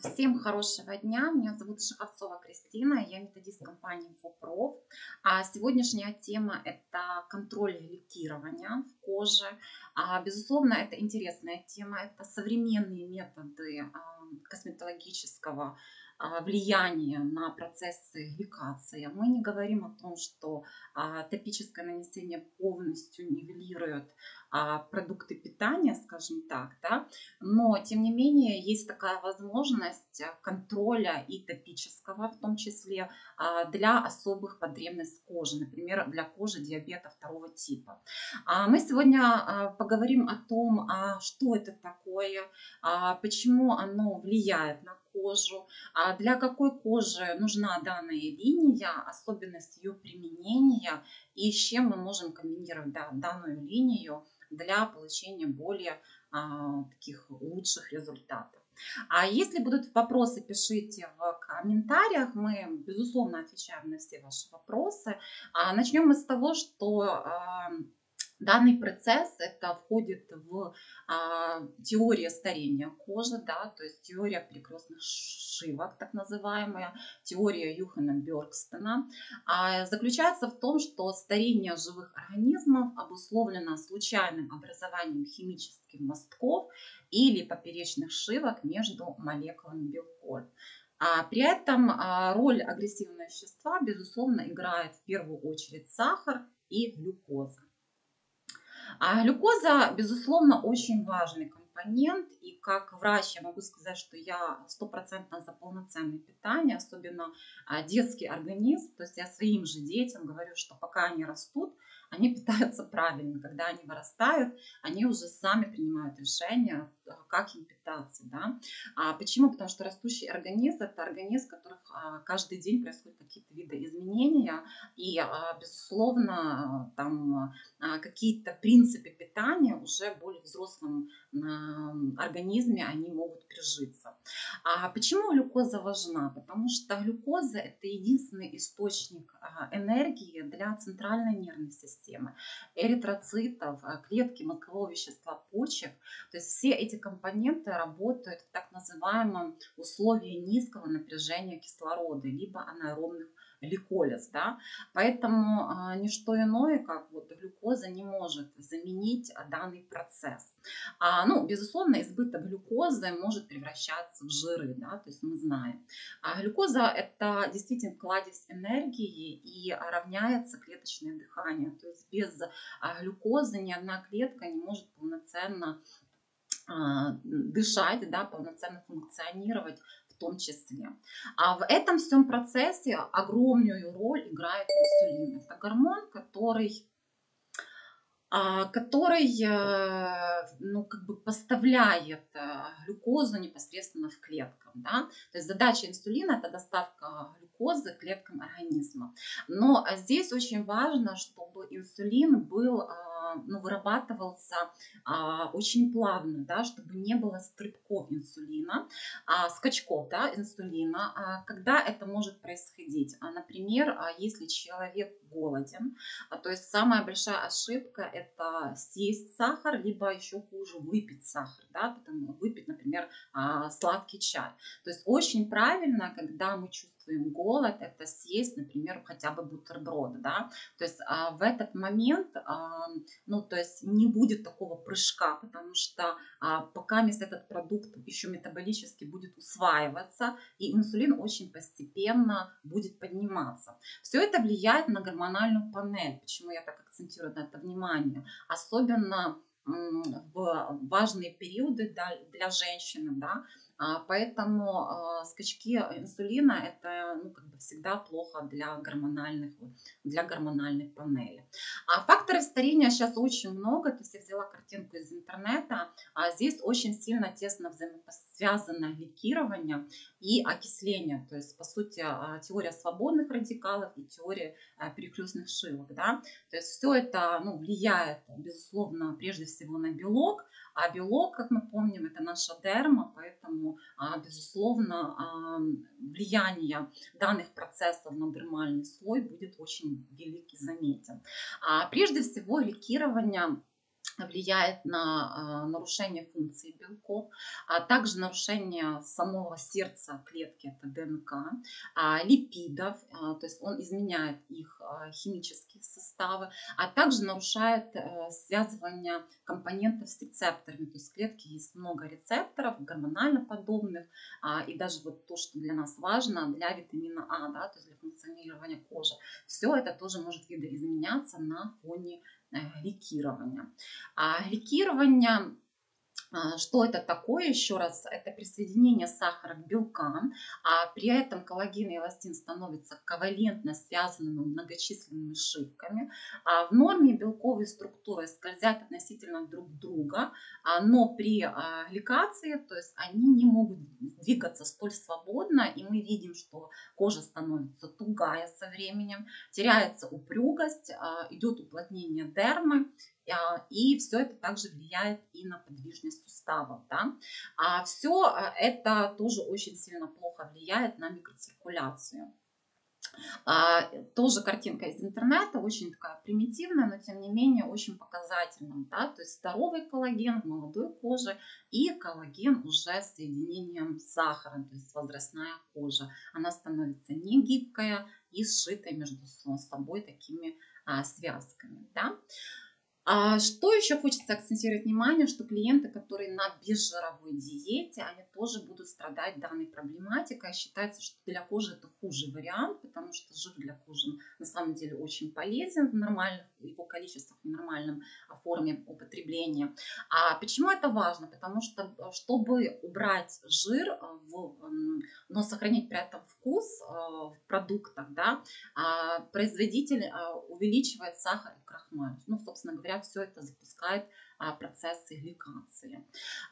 Всем хорошего дня. Меня зовут Шаховцова Кристина. Я методист компании InfoProf. А сегодняшняя тема – это контроль ликирования в коже. А, безусловно, это интересная тема. Это современные методы а, косметологического влияние на процессы гликации. Мы не говорим о том, что а, топическое нанесение полностью нивелирует а, продукты питания, скажем так, да, но тем не менее есть такая возможность контроля и топического в том числе для особых потребностей кожи, например, для кожи диабета второго типа. Мы сегодня поговорим о том, что это такое, почему оно влияет на кожу, а для какой кожи нужна данная линия, особенность ее применения и с чем мы можем комбинировать да, данную линию для получения более а, таких лучших результатов. А если будут вопросы, пишите в комментариях. Мы, безусловно, отвечаем на все ваши вопросы. А начнем мы с того, что а, Данный процесс это входит в а, теория старения кожи, да, то есть теория перекрестных шивок, так называемая, теория Юхана Бергстена, а, заключается в том, что старение живых организмов обусловлено случайным образованием химических мостков или поперечных шивок между молекулами белков. А при этом а, роль агрессивного вещества, безусловно, играет в первую очередь сахар и глюкоза. А глюкоза, безусловно, очень важный компонент. И как врач я могу сказать, что я стопроцентно за полноценное питание, особенно а, детский организм. То есть я своим же детям говорю, что пока они растут, они питаются правильно. Когда они вырастают, они уже сами принимают решение, а, как им питаться. Да? А почему? Потому что растущий организм – это организм, в котором а, каждый день происходят какие-то виды изменения. И, а, безусловно, там какие-то принципы питания уже более взрослом организме они могут прижиться. А почему глюкоза важна? Потому что глюкоза – это единственный источник энергии для центральной нервной системы эритроцитов, э, клетки мозгового вещества почек. То есть все эти компоненты работают в так называемом условии низкого напряжения кислорода, либо анаэробных гликолиз. Да? Поэтому а, ничто иное, как вот глюкоза, не может заменить данный процесс. А, ну, безусловно, избыток глюкозы может превращаться в жиры, да, то есть мы знаем. А глюкоза – это действительно кладезь энергии и равняется клеточное дыхание. То есть без а, глюкозы ни одна клетка не может полноценно дышать, да, полноценно функционировать в том числе. А в этом всем процессе огромную роль играет инсулин. Это гормон, который а, который э, ну, как бы поставляет э, глюкозу непосредственно в клеткам. Да? То есть задача инсулина – это доставка глюкозы клеткам организма. Но здесь очень важно, чтобы инсулин был а, ну, вырабатывался а, очень плавно, да, чтобы не было стрибков инсулина, а, скачков да, инсулина. А, когда это может происходить? А, например, а, если человек голоден, а, то есть самая большая ошибка это съесть сахар, либо еще хуже выпить сахар, да, потом выпить, например, а, сладкий чай. То есть очень правильно, когда мы чувствуем чувствуем голод, это съесть, например, хотя бы бутерброд, да, то есть а, в этот момент, а, ну, то есть не будет такого прыжка, потому что а, пока этот продукт еще метаболически будет усваиваться, и инсулин очень постепенно будет подниматься. Все это влияет на гормональную панель, почему я так акцентирую на это внимание, особенно в важные периоды для, женщины, да, поэтому а, скачки инсулина это ну, как бы всегда плохо для гормональных, для гормональной панели. А факторы старения сейчас очень много. То есть я взяла картинку из интернета. А здесь очень сильно тесно взаимосвязано ликирование и окисление. То есть, по сути, теория свободных радикалов и теория перекрестных шивок. Да? То есть все это ну, влияет, безусловно, прежде всего на белок, а белок, как мы помним, это наша дерма, поэтому, а, безусловно, а, влияние данных процессов на дермальный слой будет очень великий заметен. А, прежде всего, ликирование влияет на а, нарушение функции белков, а также нарушение самого сердца клетки, это ДНК, а, липидов, то есть он изменяет их химические составы, а также нарушает э, связывание компонентов с рецепторами, то есть в клетке есть много рецепторов, гормонально подобных, и даже вот то, что для нас важно, для витамина А, да, то есть для функционирования кожи, все это тоже может видоизменяться на фоне Э, гликирования. А гликирование что это такое? Еще раз, это присоединение сахара к белкам, а при этом коллаген и эластин становятся ковалентно связанными многочисленными шивками. А в норме белковые структуры скользят относительно друг друга, а, но при а, гликации, то есть они не могут двигаться столь свободно, и мы видим, что кожа становится тугая со временем, теряется упругость, идет уплотнение дермы, а, и все это также влияет и на подвижность суставов. Да? А все э, это тоже очень сильно плохо влияет на микроциркуляцию. А, тоже картинка из интернета, очень такая примитивная, но тем не менее очень показательная. Да? То есть здоровый коллаген в молодой коже и коллаген уже с соединением с сахаром, то есть возрастная кожа. Она становится не гибкая и сшитая между собой такими а, связками. Да? А что еще хочется акцентировать внимание, что клиенты, которые на безжировой диете, они тоже будут страдать данной проблематикой. Считается, что для кожи это хуже вариант, потому что жир для кожи на самом деле очень полезен в нормальных его количествах, в нормальном форме употребления. А почему это важно? Потому что, чтобы убрать жир, в, но сохранить при этом вкус э, в продуктах, да, а, производитель э, увеличивает сахар и крахмаль. Ну, собственно говоря, все это запускает а, процессы гликации.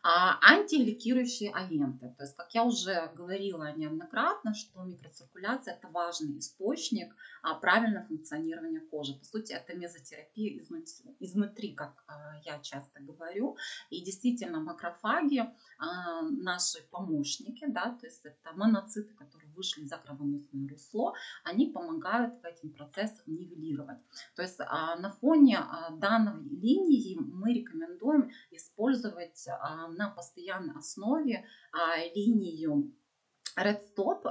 А антигликирующие агенты. То есть, как я уже говорила неоднократно, что микроциркуляция – это важный источник а, правильного функционирования кожи. По сути, это мезотерапия изнутри, изнутри как я часто говорю. И действительно, макрофаги – наши помощники, да, то есть это моноциты, которые вышли за кровоносное русло, они помогают в этим процессах нивелировать. То есть на фоне данной линии мы рекомендуем использовать а, на постоянной основе а, линию Red Stop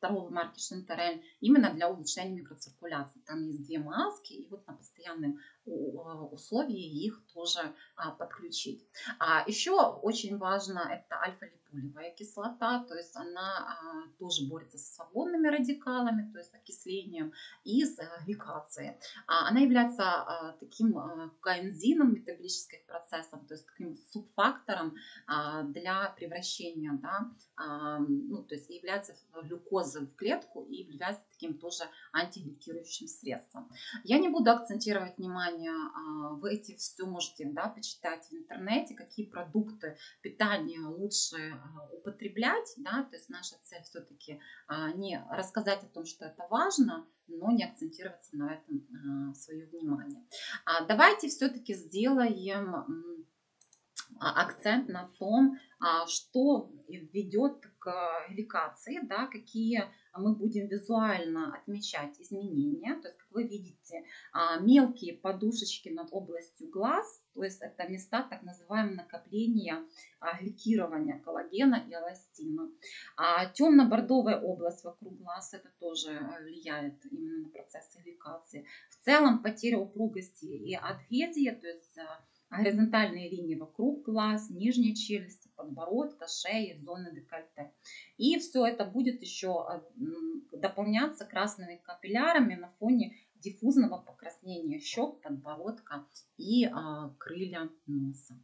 торговой марки Шентерель именно для улучшения микроциркуляции. Там есть две маски, и вот на постоянном условии их тоже подключить. А еще очень важно это альфа-липулевая кислота, то есть она тоже борется с свободными радикалами, то есть окислением и с гликацией. Она является таким коэнзином метаболических процессов, то есть таким субфактором для превращения, да, ну, то есть является глюкозы в клетку и является таким тоже антигликирующим средством. Я не буду акцентировать внимание, а, вы эти все можете да, почитать в интернете, какие продукты питания лучше а, употреблять. Да, то есть наша цель все-таки а, не рассказать о том, что это важно, но не акцентироваться на этом свое внимание. Давайте все-таки сделаем акцент на том, что ведет к гликации, да, какие мы будем визуально отмечать изменения. То есть, как вы видите, а, мелкие подушечки над областью глаз, то есть это места так называемого накопления а, гликирования коллагена и эластина. А темно-бордовая область вокруг глаз, это тоже э, влияет именно на процесс гликации. В целом потеря упругости и адгезия, то есть горизонтальные линии вокруг глаз, нижней челюсти, подбородка, шеи, зоны декольте. И все это будет еще а, дополняться красными капиллярами на фоне диффузного покраснения щек, подбородка и а, крылья носа.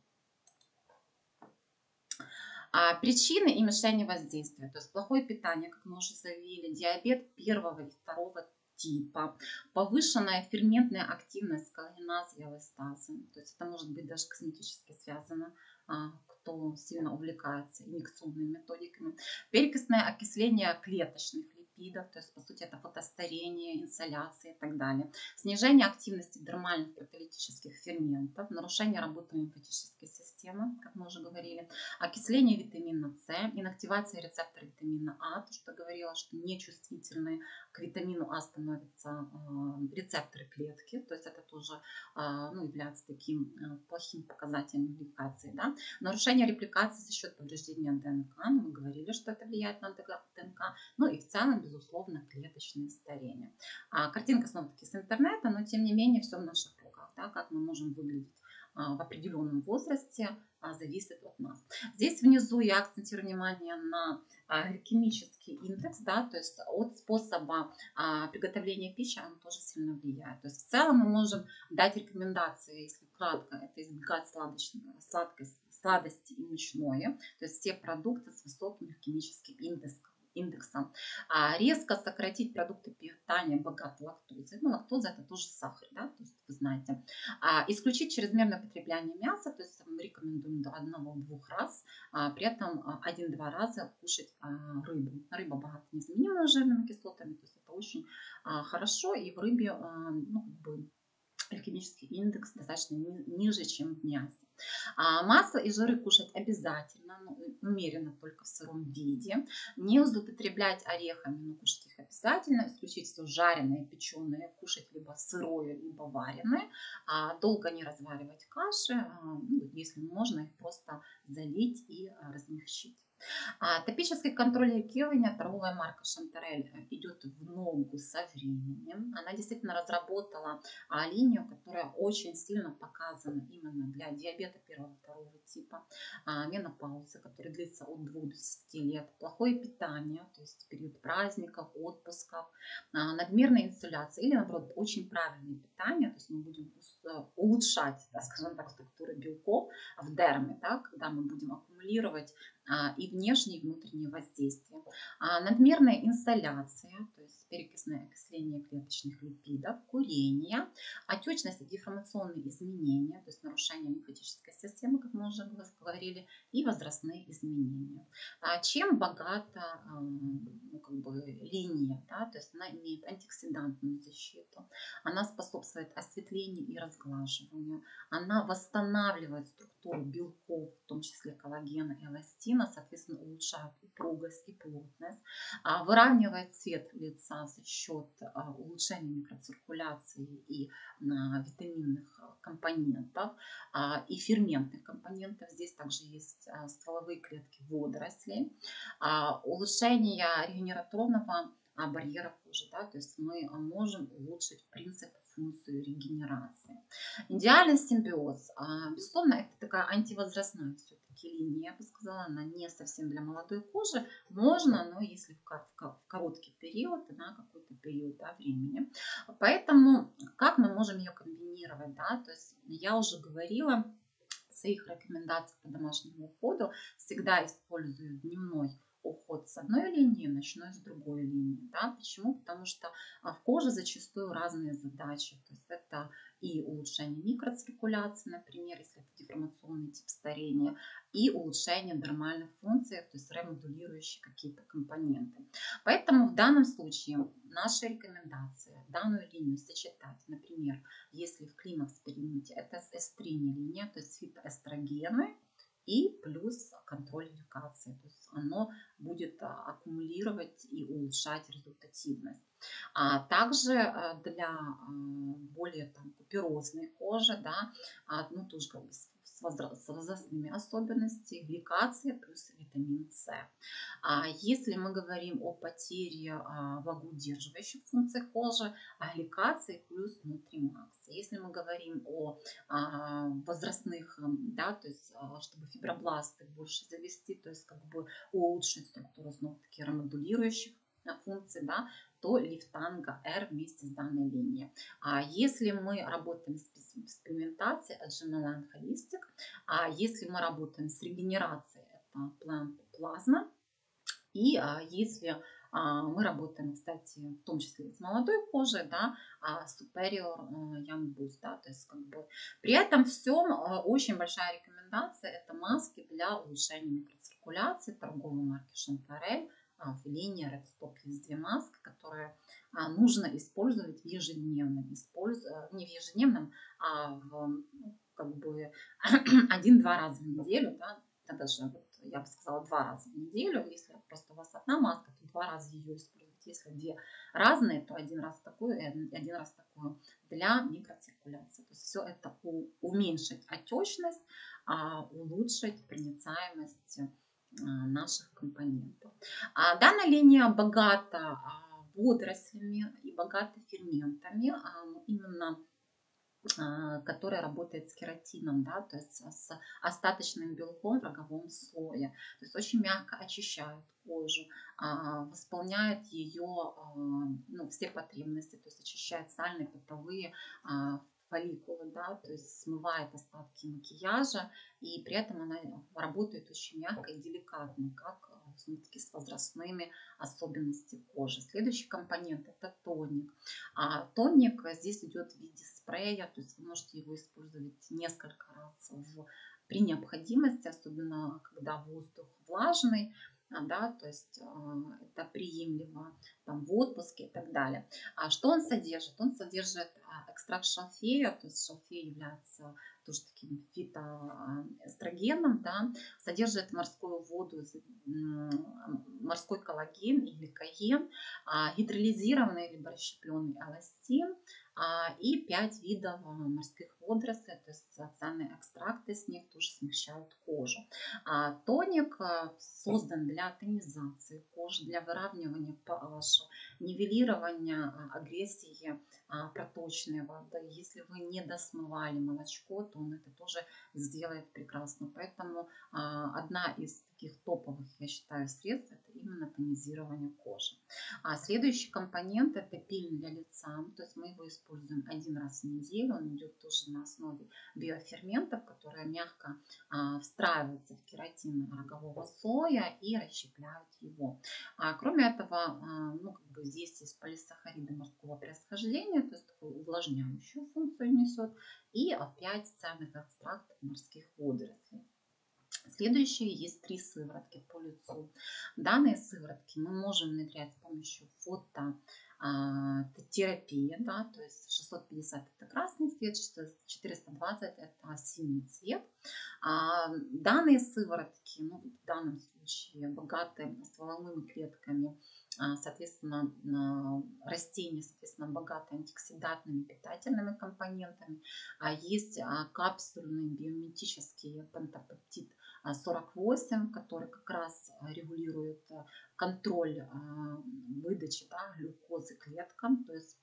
А причины и мишени воздействия, то есть плохое питание, как мы уже заявили, диабет первого и второго типа, повышенная ферментная активность коллагеназы и эластазы, то есть это может быть даже косметически связано, а, кто сильно увлекается инъекционными методиками, перекисное окисление клеточных липидов, то есть, по сути, это фотостарение, инсоляция и так далее. Снижение активности дермальных каталитических ферментов, нарушение работы лимфатической системы, как мы уже говорили, окисление витамина С, инактивация рецептора витамина А, то, что говорила, что нечувствительные к витамину А становятся а, рецепторы клетки, то есть это тоже а, ну, является таким а, плохим показателем репликации. Да? Нарушение репликации за счет повреждения ДНК, ну, мы говорили, что это влияет на ДНК, ну и в целом, безусловно, клеточное старение. А картинка снова-таки с интернета, но тем не менее все в наших руках, да, как мы можем выглядеть в определенном возрасте зависит от нас. Здесь внизу я акцентирую внимание на гликемический индекс, да, то есть от способа приготовления пищи он тоже сильно влияет. То есть в целом мы можем дать рекомендации, если кратко, это избегать сладкости, сладости и мучное, то есть все продукты с высоким химическим индексом индексом. А резко сократить продукты питания богатые лактозой. Ну, лактоза это тоже сахар, да, то есть вы знаете. А, исключить чрезмерное потребление мяса, то есть мы рекомендуем до одного-двух раз, а, при этом а, один-два раза кушать а, рыбу. Рыба богата незаменимыми жирными кислотами, то есть это очень а, хорошо, и в рыбе ну, как бы, гликемический индекс достаточно ниже, чем в мясе. А масло и жиры кушать обязательно, ну, умеренно только в сыром виде. Не злоупотреблять орехами, но кушать их обязательно. Исключить все жареное, печеное, кушать либо сырое, либо вареное. А долго не разваривать каши, а, ну, если можно их просто залить и размягчить. А, топический контроль реагирования торговая марка Шантарель э, идет в ногу со временем. Она действительно разработала а, линию, которая очень сильно показана именно для диабета первого-второго типа, а, менопаузы, который длится от 2 до 10 лет, плохое питание, то есть период праздников, отпусков, надмерная инсуляция или, наоборот, очень правильное питание, то есть мы будем э, улучшать, да, скажем так, структуру белков в дерме, да, когда мы будем аккумулировать и внешние, и внутренние воздействия. А, надмерная инсоляция, то есть перекисное окисление клеточных липидов, курение, отечность и деформационные изменения, то есть нарушение лимфатической системы, как мы уже говорили, и возрастные изменения. А, чем богата ну, как бы, линия? Да? То есть она имеет антиоксидантную защиту, она способствует осветлению и разглаживанию, она восстанавливает структуру белков, в том числе коллагена и эластина, соответственно, улучшает упругость и плотность, а, выравнивает цвет лица за счет а, улучшения микроциркуляции и витаминных компонентов и ферментных компонентов. Здесь также есть стволовые клетки водорослей, улучшение регенераторного барьера кожи. Да, то есть мы можем улучшить принцип функцию регенерации. Идеальный симбиоз. А, безусловно, это такая антивозрастная все-таки линия, я бы сказала, она не совсем для молодой кожи. Можно, но если в короткий период, на какой-то период да, времени. Поэтому как мы можем ее комбинировать? Да? То есть я уже говорила, своих рекомендациях по домашнему уходу всегда использую дневной уход с одной линии, ночной с другой линии. Да? Почему? Потому что а, в коже зачастую разные задачи. То есть это и улучшение микроциркуляции, например, если это деформационный тип старения, и улучшение нормальных функций, то есть ремодулирующие какие-то компоненты. Поэтому в данном случае наша рекомендация данную линию сочетать, например, если в климакс периоде это эстрини линия, то есть фитоэстрогены, и плюс контроль эдукации. То есть оно будет а, аккумулировать и улучшать результативность. А также а, для а, более там, куперозной кожи, да, ну тоже как бы возрастными особенностями, гликация плюс витамин С. А если мы говорим о потере влагоудерживающих функций кожи, гликация плюс нутримакс. Если мы говорим о возрастных, да, то есть чтобы фибробласты больше завести, то есть как бы улучшить структуру снова-таки ремодулирующих функций, да, то лифтанга R вместе с данной линией. А если мы работаем с это Gemelan Holistic. А если мы работаем с регенерацией, это Plasma. И а, если а, мы работаем, кстати, в том числе с молодой кожей, да, а Superior э, Young Boost, да, то есть как бы при этом всем э, очень большая рекомендация это маски для улучшения микроциркуляции торговой марки а, в Red Stop есть две маски, которые а, нужно использовать в ежедневном, использ... Э, не в ежедневном, а в, ну, как бы один-два раза в неделю, да, даже вот, я бы сказала два раза в неделю. Если просто у вас одна маска, то два раза ее использовать. Если две разные, то один раз такую и один раз такую для микроциркуляции. То есть все это уменьшить отечность, а улучшить проницаемость наших компонентов. А данная линия богата водорослями и богата ферментами. Именно а, которая работает с кератином, да, то есть с остаточным белком в роговом слое. То есть очень мягко очищает кожу, а, восполняет ее а, ну, все потребности, то есть очищает сальные, потовые, фолликулы, да, то есть смывает остатки макияжа, и при этом она работает очень мягко и деликатно, как все-таки с возрастными особенностями кожи. Следующий компонент это тоник. А тоник здесь идет в виде спрея, то есть вы можете его использовать несколько раз в, при необходимости, особенно когда воздух влажный да, то есть а, это приемлемо там, в отпуске и так далее. А что он содержит? Он содержит а, экстракт шалфея, то есть шалфей является тоже таким фитоэстрогеном, да, содержит морскую воду, морской коллаген или коген, а, гидролизированный либо расщепленный эластин, а, и 5 видов а, морских водорослей, то есть специальные экстракты с них тоже смягчают кожу. А тоник создан для тонизации кожи, для выравнивания pH, нивелирования агрессии проточной воды. Если вы не досмывали молочко, то он это тоже сделает прекрасно. Поэтому одна из таких топовых, я считаю, средств это именно тонизирование кожи. А следующий компонент это пилинг для лица. То есть мы его используем один раз в неделю. Он идет тоже на основе биоферментов, которые мягко а, встраиваются в кератин рогового слоя и расщепляют его. А, кроме этого, а, ну, как бы здесь есть полисахариды морского происхождения, то есть такую увлажняющую функцию несет, и 5 ценных экстрактов морских водорослей. Следующие есть три сыворотки по лицу. Данные сыворотки мы можем внедрять с помощью фототерапии, да, то есть 650 это красный цвет, 420 это синий цвет. А, данные сыворотки, ну, в данном случае богаты стволовыми клетками, а, соответственно, растения, соответственно, богаты антиоксидантными питательными компонентами. А есть капсульный биометический пентапептид 48, который как раз регулирует контроль выдачи да, глюкозы клеткам, то есть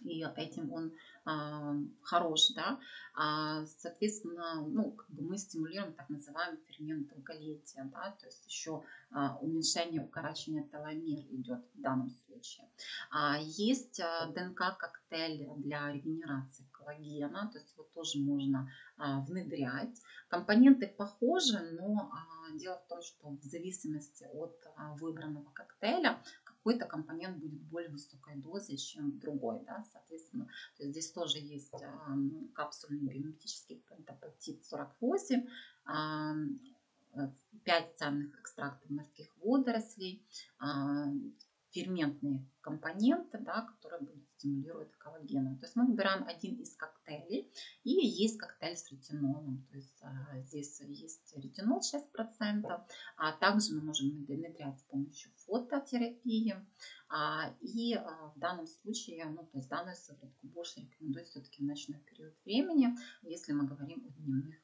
и этим он а, хорош, да, а, соответственно, ну, как бы мы стимулируем так называемый фермент долголетия, да, то есть еще а, уменьшение, укорачивание теломер идет в данном случае. А, есть а, ДНК-коктейль для регенерации коллагена, то есть его тоже можно а, внедрять. Компоненты похожи, но а, дело в том, что в зависимости от а, выбранного коктейля какой-то компонент будет более высокой дозе, чем другой. Да? Соответственно, то есть здесь тоже есть капсульный биометический пентапептид 48, 5 ценных экстрактов морских водорослей, ферментные компоненты, да, которые будут стимулировать коллагеном. То есть мы выбираем один из коктейлей, и есть коктейль с ретинолом. То есть а, здесь есть ретинол 6%, а также мы можем внедрять с помощью фототерапии. А, и а, в данном случае, ну, то есть данную сыворотку больше рекомендую все-таки в ночной период времени, если мы говорим о дневных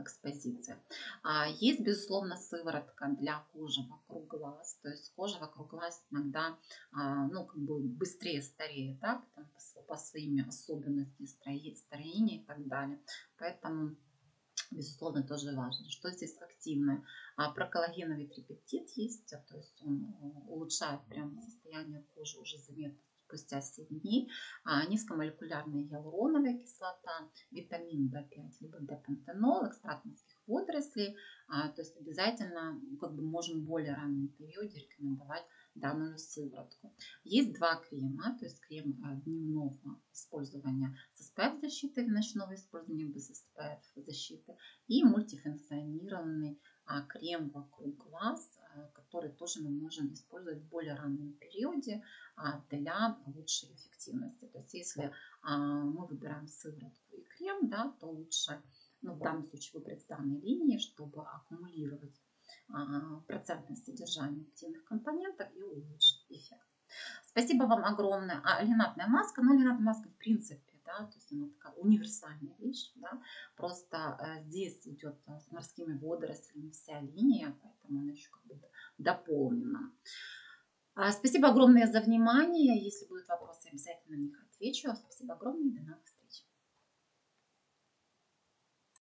экспозиции. А, есть, безусловно, сыворотка для кожи вокруг глаз. То есть кожа вокруг глаз иногда а, ну, как бы быстрее стареет, да, потому, по, по своим особенностям строения и так далее. Поэтому безусловно, тоже важно. Что здесь активное? А проколлагеновый трипептид есть, то есть он улучшает прямо состояние кожи уже заметно спустя 7 дней, а, низкомолекулярная гиалуроновая кислота, витамин В5 либо депантенол, экстракт морских водорослей. А, то есть обязательно как бы можем более раннем периоде рекомендовать данную сыворотку. Есть два крема, то есть крем а, дневного использования с SPF защитой, ночного использования без SPF защиты и мультифункционированный крем вокруг глаз который тоже мы можем использовать в более раннем периоде для лучшей эффективности. То есть если мы выбираем сыворотку и крем, да, то лучше ну, в данном случае выбрать с данной линии, чтобы аккумулировать процентное содержание активных компонентов и улучшить эффект. Спасибо вам огромное. А алинатная маска, ну алинатная маска в принципе да, то есть она такая универсальная вещь, да, просто э, здесь идет э, с морскими водорослями вся линия, поэтому она еще как бы дополнена. А, спасибо огромное за внимание. Если будут вопросы, обязательно на них отвечу. Спасибо огромное. До новых встреч.